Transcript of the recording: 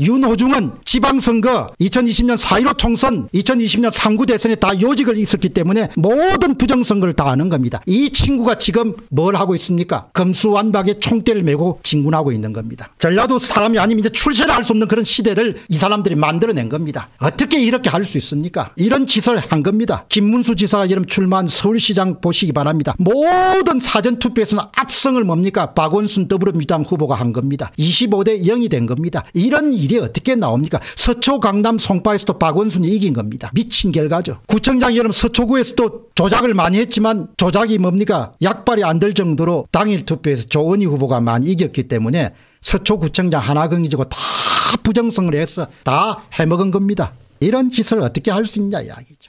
윤호중은 지방선거 2020년 4.15 총선 2020년 상구 대선에 다 요직을 있었기 때문에 모든 부정선거를 다 아는 겁니다. 이 친구가 지금 뭘 하고 있습니까? 검수완박에 총대를 메고 진군하고 있는 겁니다. 전라도 사람이 아니면 이제 출세를 할 수 없는 그런 시대를 이 사람들이 만들어낸 겁니다. 어떻게 이렇게 할 수 있습니까? 이런 짓을 한 겁니다. 김문수 지사가 이름 출마한 서울시장 보시기 바랍니다. 모든 사전투표에서는 압승을 뭡니까? 박원순 더불어민주당 후보가 한 겁니다. 25대 0이 된 겁니다. 이런 일이 어떻게 나옵니까? 서초 강남 송파에서도 박원순이 이긴 겁니다. 미친 결과죠. 구청장 여러분 서초구에서도 조작을 많이 했지만 조작이 뭡니까? 약발이 안 될 정도로 당일 투표에서 조은희 후보가 많이 이겼기 때문에 서초구청장 하나경이 저거 다 부정성을 해서 다 해먹은 겁니다. 이런 짓을 어떻게 할 수 있냐 이야기죠.